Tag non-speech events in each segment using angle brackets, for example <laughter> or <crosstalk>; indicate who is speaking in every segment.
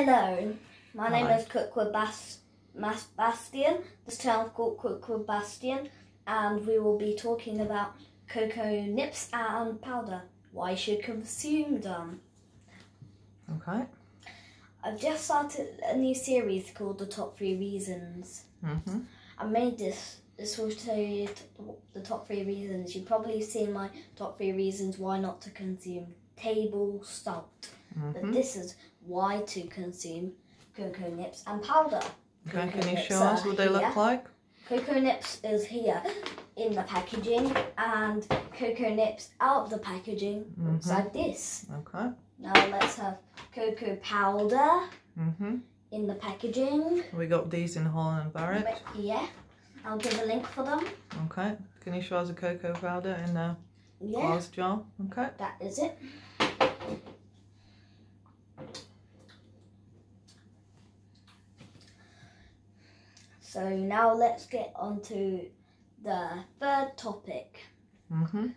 Speaker 1: Hello, my name
Speaker 2: Hi.
Speaker 1: is Cook with Bas- Mas- Bastian. This channel is called Cook with Bastian, and we will be talking about cocoa nibs and powder. Why should consume them.
Speaker 2: Okay.
Speaker 1: I've just started a new series called The Top Three Reasons.
Speaker 2: Mm-hmm.
Speaker 1: I made this. This will show you the top three reasons. You've probably seen my top three reasons why not to consume table salt. But
Speaker 2: Mm-hmm.
Speaker 1: this is why to consume cocoa nibs and powder.
Speaker 2: Okay,
Speaker 1: Cocoa
Speaker 2: can you show us what they look like?
Speaker 1: Cocoa nibs is here in the packaging, and cocoa nibs out of the packaging looks
Speaker 2: Mhm.
Speaker 1: like this.
Speaker 2: Okay.
Speaker 1: Now let's have cocoa powder
Speaker 2: Mm-hmm.
Speaker 1: in the packaging.
Speaker 2: We got these in Holland and Barrett.
Speaker 1: Yeah, I'll give a link for them.
Speaker 2: Okay. Can you show us a cocoa powder in a
Speaker 1: Yeah,
Speaker 2: glass jar? Okay.
Speaker 1: that is it. So now let's get on to the third topic.
Speaker 2: Mm-hmm.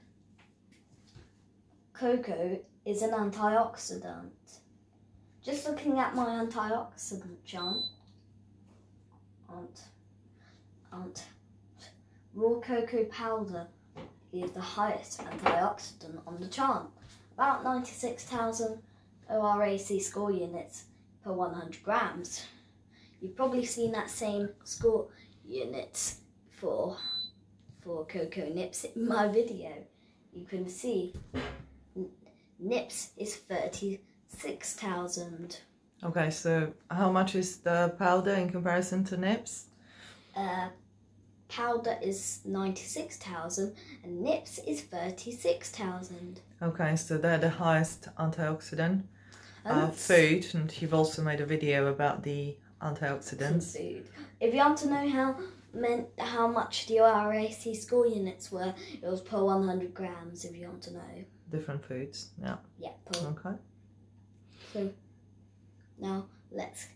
Speaker 1: Cocoa is an antioxidant. Just looking at my antioxidant chart, aren't, aren't, raw cocoa powder is the highest antioxidant on the chart. About 96,000 ORAC score units per 100 grams. You've probably seen that same score units for for cocoa nibs in <laughs> my video. You can see nibs is 36,000.
Speaker 2: Okay, so how much is the powder in comparison to nibs?
Speaker 1: Uh, powder is 96,000 and nibs is 36,000.
Speaker 2: Okay, so they're the highest antioxidant uh, food, and you've also made a video about the antioxidants.
Speaker 1: If you want to know how meant how much the ORAC score units were, it was per 100 grams. If you want to know,
Speaker 2: Different foods. Yeah.
Speaker 1: yeah. Per,
Speaker 2: Okay.
Speaker 1: so now let's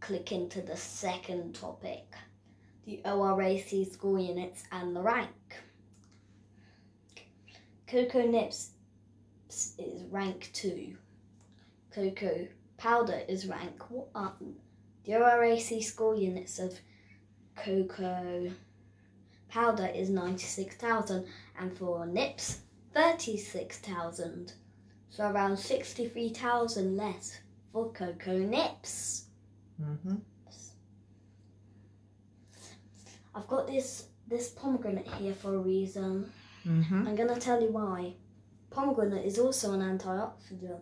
Speaker 1: click into the second topic, the ORAC score units and the rank. Cocoa nibs is rank two. Cocoa powder is rank one. The ORAC score units of cocoa powder is 96,000 and for nibs 36,000. So around 63,000 less for cocoa nibs.
Speaker 2: Mm-hmm.
Speaker 1: I've got this this pomegranate here for a reason.
Speaker 2: Mm-hmm.
Speaker 1: I'm gonna tell you why. Pomegranate is also an antioxidant.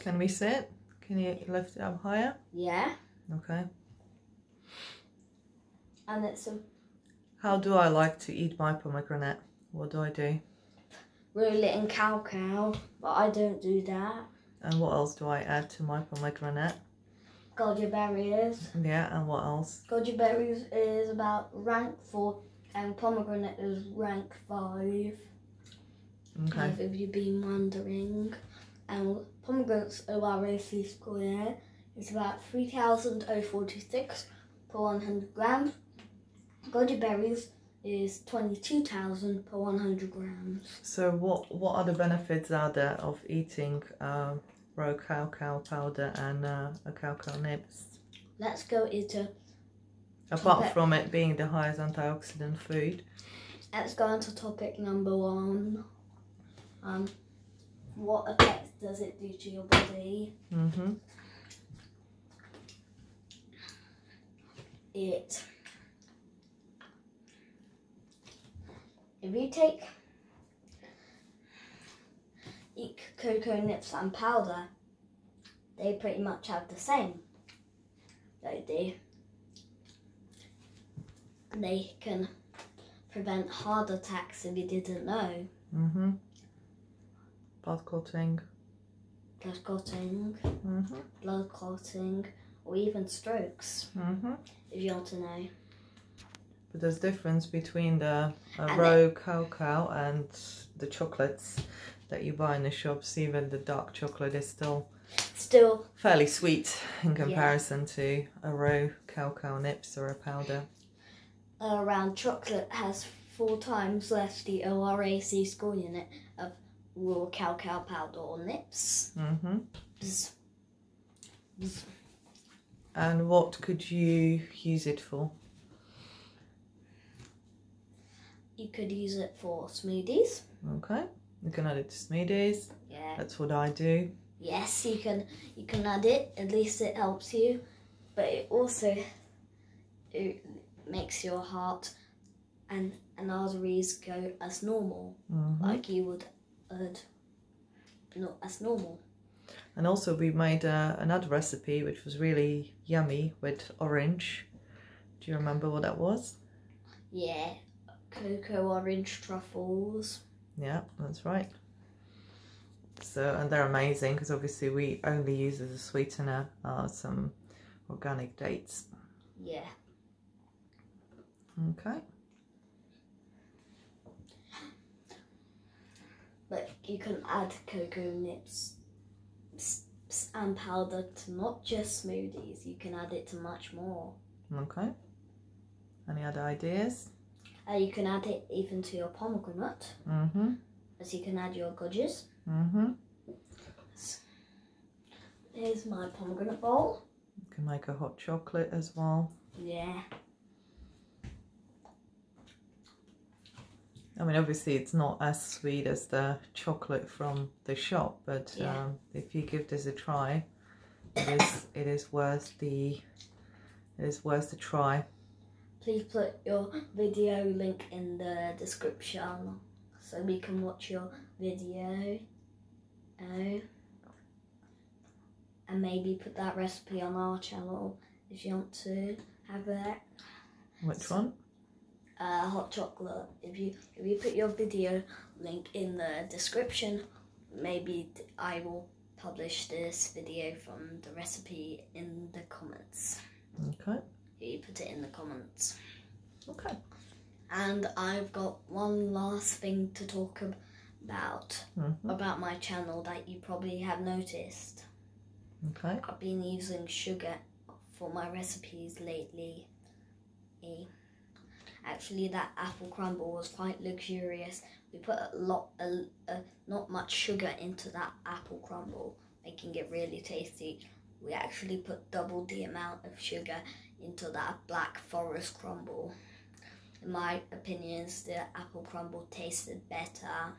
Speaker 2: Can we sit? Can you lift it up higher?
Speaker 1: Yeah,
Speaker 2: Okay.
Speaker 1: and it's a
Speaker 2: How do I like to eat my pomegranate? What do I do?
Speaker 1: roll it in cacao, but I don't do that.
Speaker 2: And what else do I add to my pomegranate?
Speaker 1: Goji berries.
Speaker 2: Yeah, and what else?
Speaker 1: Goji berries is about rank four, and pomegranate is rank five.
Speaker 2: Okay.
Speaker 1: If you've been wondering, and pomegranate's ORAC score is about 3,046 per 100 grams. Goji berries is 22,000 per 100 grams.
Speaker 2: So what what other benefits are there of eating uh, raw cacao powder and uh, a cacao nibs?
Speaker 1: Let's go into
Speaker 2: Apart
Speaker 1: Okay.
Speaker 2: from it being the highest antioxidant food.
Speaker 1: let's go into topic number one. Um, what effects does it do to your body?
Speaker 2: Mm-hmm.
Speaker 1: It if you take cocoa nibs and powder they pretty much have the same they do they can prevent heart attacks if you didn't know
Speaker 2: Mm-hmm. Blood clotting.
Speaker 1: blood clotting
Speaker 2: Mm-hmm.
Speaker 1: blood clotting or even strokes
Speaker 2: Mm-hmm.
Speaker 1: if you want to know
Speaker 2: But there's difference between the uh, raw cacao and the chocolates that you buy in the shops. Even the dark chocolate is still
Speaker 1: still
Speaker 2: fairly sweet in comparison to a raw cacao nibs or a powder.
Speaker 1: around chocolate has four times less the ORAC score unit of raw cacao powder or nibs.
Speaker 2: Mm-hmm. And what could you use it for?
Speaker 1: You could use it for smoothies.
Speaker 2: Okay, you can add it to smoothies.
Speaker 1: Yeah.
Speaker 2: That's what I do.
Speaker 1: Yes, you can you can add it. At least it helps you, but it also it makes your heart and and arteries go as normal,
Speaker 2: Mhm.
Speaker 1: like you would add not as normal.
Speaker 2: And also, we made uh, another recipe which was really yummy with orange. Do you remember what that was?
Speaker 1: Yeah, cocoa orange truffles.
Speaker 2: Yeah, that's right. So, and they're amazing because obviously we only use as a sweetener uh, some organic dates.
Speaker 1: Yeah.
Speaker 2: Okay.
Speaker 1: But you can add cocoa nibs s- s- and powder to not just smoothies. You can add it to much more.
Speaker 2: Okay. Any other ideas?
Speaker 1: Uh, you can add it even to your pomegranate,
Speaker 2: Mm-hmm.
Speaker 1: as you can add your gojis.
Speaker 2: Mm-hmm.
Speaker 1: Here's my pomegranate bowl.
Speaker 2: You can make a hot chocolate as well.
Speaker 1: Yeah.
Speaker 2: I mean, obviously, it's not as sweet as the chocolate from the shop, but
Speaker 1: Yeah.
Speaker 2: um, if you give this a try, it is it is worth the it is worth the try.
Speaker 1: Please put your video link in the description so we can watch your video. Oh. And maybe put that recipe on our channel if you want to have it.
Speaker 2: Which one?
Speaker 1: Uh, hot chocolate. If you if you put your video link in the description, maybe I will publish this video from the recipe in the comments.
Speaker 2: Okay.
Speaker 1: You put it in the comments.
Speaker 2: Okay.
Speaker 1: And I've got one last thing to talk ab- about
Speaker 2: Mhm.
Speaker 1: about my channel that you probably have noticed.
Speaker 2: Okay.
Speaker 1: I've been using sugar for my recipes lately. Actually, that apple crumble was quite luxurious. We put a lot, a, a, not much sugar into that apple crumble, making it really tasty. We actually put double the amount of sugar into that black forest crumble. In my opinions, the apple crumble tasted better.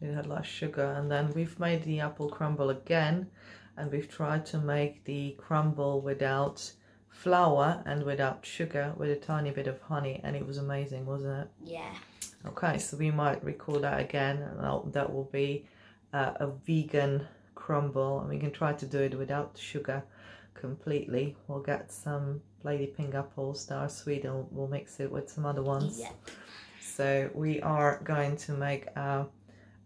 Speaker 2: It had less sugar, and then we've made the apple crumble again, and we've tried to make the crumble without flour and without sugar, with a tiny bit of honey, and it was amazing, wasn't it?
Speaker 1: Yeah,
Speaker 2: Okay, so we might record that again, and that will be uh, a vegan crumble, and we can try to do it without sugar completely. We'll get some Lady Pink apples that are sweet, and we'll mix it with some other ones.
Speaker 1: yeah.
Speaker 2: So we are going to make a,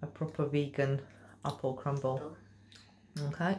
Speaker 2: a proper vegan apple crumble. Okay,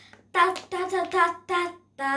Speaker 1: ta ta ta ta ta ta.